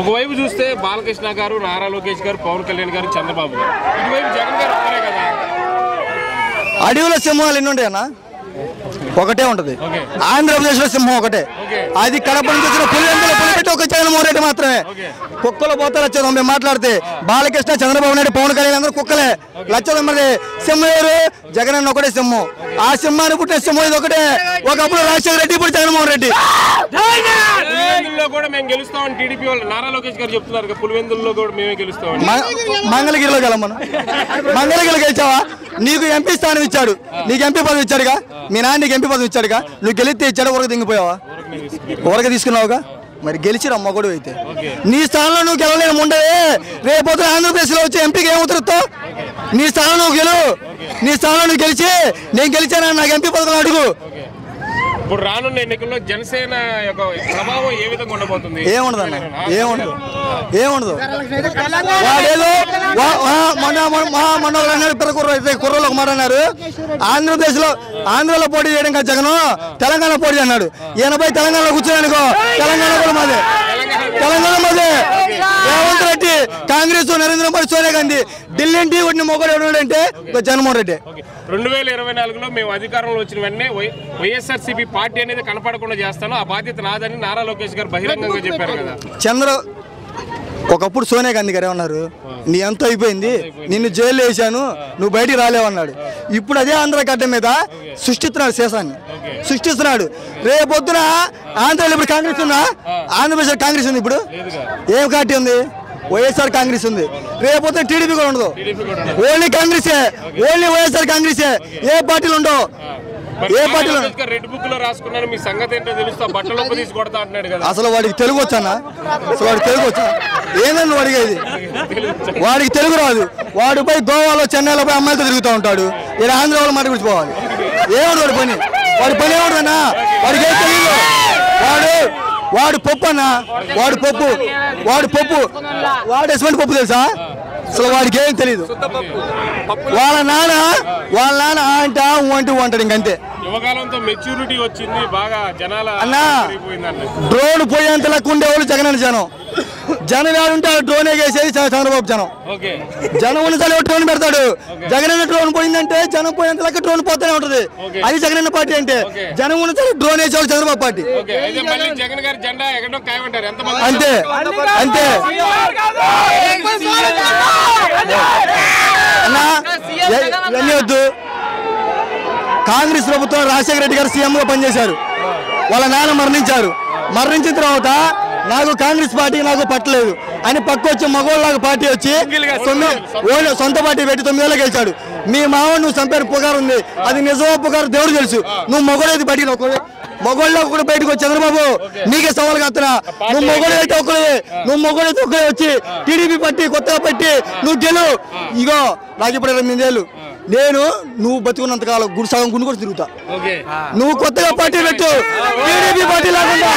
ఒకవైపు చూస్తే బాలకృష్ణ గారు నారా లోకేష్ గారు పవన్ కళ్యాణ్ గారు చంద్రబాబు గారు. ఇటువైపు జగన్ గారు ఒక్కరే కదా. అడవిలో సింహాలు ఎన్ని ఉంటాయి అన్న ఒకటే ఉంటది. ఓకే. ఆంధ్రప్రదేశ్లో సింహం ఒకటే. అది కడప నుంచి వచ్చిన పులివెందుల పులిపెట్టి ఒక జగన్మోహన్ రెడ్డి మాత్రమే. ఓకే. కుక్కలు పోతే లక్ష తొంభై మాట్లాడితే బాలకృష్ణ చంద్రబాబు నాయుడు పవన్ కళ్యాణ్ అందరూ కుక్కలే. లక్ష తొంభై సింహం ఎవరు? జగన్ అన్న ఒకటే సింహం. ఆ సింహాన్ని పుట్టిన సింహం ఇది ఒకటే. ఒకప్పుడు రాజశేఖర రెడ్డి ఇప్పుడు జగన్మోహన్ రెడ్డి పులివెందుల్లో కూడా మేము గెలుస్తామని టీడీపీ వాళ్ళు నారా లోకేష్ గారు చెప్తున్నారు పులివెందుల్లో కూడా మేమే గెలుస్తామని. మంగళగిరిలో గెలం మనం మంగళగిరిలో గెలిచావా? నీకు ఎంపీ స్థానం ఇచ్చాడు. నీకు ఎంపీ పదవి ఇచ్చాడుగా? మీ నాన్న నీకు ఎంపీ పదవి ఇచ్చాడుగా? నువ్వు గెలిస్తే ఇచ్చాడు ఊరక దింగిపోయావా? ఊరక తీసుకున్నావుగా? మరి గెలిచిరా మగడు అయితే. నీ స్థానంలో నువ్వు గెలలేని ఉండవే రేపు ఆంధ్రప్రదేశ్లో వచ్చి ఎంపీకి ఏమవుతారు నీ స్థానంలో నువ్వు గెలువు. నీ స్థానంలో నువ్వు గెలిచి నేను గెలిచానని నాకు ఎంపీ పదవి అడుగు. ఇప్పుడు రానున్న ఎన్నికల్లో జనసేన యొక్క ప్రభావం ఏ విధంగా ఉండబోతుంది? ఏముండదు అన్న ఏముండదు. ఏముండదు. వాడేదో మొన్న మొన్న- అన్నారు పిల్ల కుర్ర అయితే కుర్రలు ఒక మాట అన్నారు. ఆంధ్రప్రదేశ్లో ఆంధ్రలో పోటీ చేయడం కాదు జగన్ తెలంగాణ పోటీ అన్నాడు. ఎనభై తెలంగాణలో కూర్చోడానికో తెలంగాణ కూడా మాదే తెలంగాణ మాదే రేవంత్ రెడ్డి కాంగ్రెస్ నరేంద్ర మోడీ సోనియా గాంధీ. ఢిల్లీ టీ కొట్టిన మొగడు ఎవడంటే జగన్మోహన్ రెడ్డి. రెండు వేల ఇరవై నాలుగులో మేము అధికారంలో వచ్చిన వెంటనే వైఎస్ఆర్సీపీ పార్టీ అనేది కనపడకుండా చేస్తాను. ఆ బాధ్యత నాదని నారా లోకేష్ గారు బహిరంగంగా చెప్పారు కదా. చంద్ర ఒకప్పుడు సోనియా గాంధీ గారు ఏమన్నారు? నీ ఎంత అయిపోయింది. నిన్ను జైలు వేసాను నువ్వు బయటికి రాలేవన్నాడు ఇప్పుడు అదే ఆంధ్ర గడ్డ మీద సృష్టిస్తున్నాడు శేషాన్ని. సృష్టిస్తున్నాడు. రేపొద్దున ఆంధ్రలో ఇప్పుడు కాంగ్రెస్ ఉందా? ఆంధ్రప్రదేశ్ కాంగ్రెస్ ఉంది ఇప్పుడు? ఏం పార్టీ ఉంది? వైఎస్ఆర్ కాంగ్రెస్ ఉంది. రేపొద్దున టీడీపీ కూడా ఉండదు. ఓన్లీ కాంగ్రెసే. ఓన్లీ వైఎస్ఆర్ కాంగ్రెసే. ఏ పార్టీలు ఉండవు. ఏ పార్టీలో రెడ్ బుక్లో రాసుకున్నాను మీ సంగతి ఏంటో తెలుస్తా. బట్టలు తీసి కొడతా అంటున్నాడు కదా. అసలు వాడికి తెలుగు వచ్చానా అసలు వాడికి తెలుగు వచ్చా? ఏందని అడిగేది వాడికి తెలుగు రాదు. వాడు పోయి గోవాలో చెన్నైలో పోయి అమ్మాయిలతో తిరుగుతూ ఉంటాడు. ఇక్కడ ఆంధ్ర వాళ్ళు మాట గుడిచిపోవాలి ఏముంది వాడి పని? వాడి పని ఏముంటుందన్నా వాడికి ఏం తెలియదు వాడు వాడు పప్పు అన్న? వాడు పప్పు. వాడు పప్పు. వాడు ఎటువంటి పప్పు తెలుసా? అసలు వాడికి ఏం తెలియదు వాళ్ళ నాన్న వాళ్ళ నాన్న అంటే అంటే అంటాడు ఇంకంతే. యువకాలంతో మెచ్యూరిటీ వచ్చింది బాగా జనాల అన్నా. డ్రోన్ పోయేంత లెక్క ఉండేవాళ్ళు జగన్ జనం. జనం ఆ డ్రోన్ ఎగేసేది చంద్రబాబు జనం. జనం ఉన్న చలి డ్రోన్ పెడతాడు. జగన్ డ్రోన్ పోయిందంటే జనం పోయేంత లెక్క డ్రోన్ పోతూనే ఉంటది. అది జగన్ అన్న పార్టీ అంటే. జనం ఉన్న చలి డ్రోన్ వేసేవాళ్ళు చంద్రబాబు పార్టీ. అంతే. అంతే. అన్నా ఇ- ఇవన్నీ వద్దు. కాంగ్రెస్ ప్రభుత్వం రాజశేఖర రెడ్డి గారు సీఎం గా పనిచేశారు. వాళ్ళ నాన్న మరణించారు. మరణించిన తర్వాత నాకు కాంగ్రెస్ పార్టీ నాకు పట్టలేదు. అని పక్క వచ్చి మగోళ్ళలాగా పార్టీ వచ్చి తొమ్మిది సొంత పార్టీ పెట్టి తొమ్మిది వేలకు గెలిచాడు. మీ మావ నువ్వు చంపారు పుకారు ఉంది. అది నిజమో పుకారు దేవుడు తెలుసు. నువ్వు మొగోడేది బయటికి ఒకడు మొగోళ్ళు ఒకడు బయటకు వచ్చి చంద్రబాబు నీకే సవాల్ కాస్తున్నా నువ్వు మొగోడు అయితే ఒకడే నువ్వు మొగోడు అయితే ఒకడే వచ్చి టీడీపీ పట్టి కొత్తగా పెట్టి నువ్వు గెలు. ఇగో నాకు ఇప్పుడు ఇరవై ఎనిమిదేళ్ళు నేను నువ్వు బతుకున్నంత కాలం గుడి సగం గుండు కూడా తిరుగుతా. నువ్వు కొత్తగా పార్టీ పెట్టు. టీడీపీ పార్టీ లేకుండా.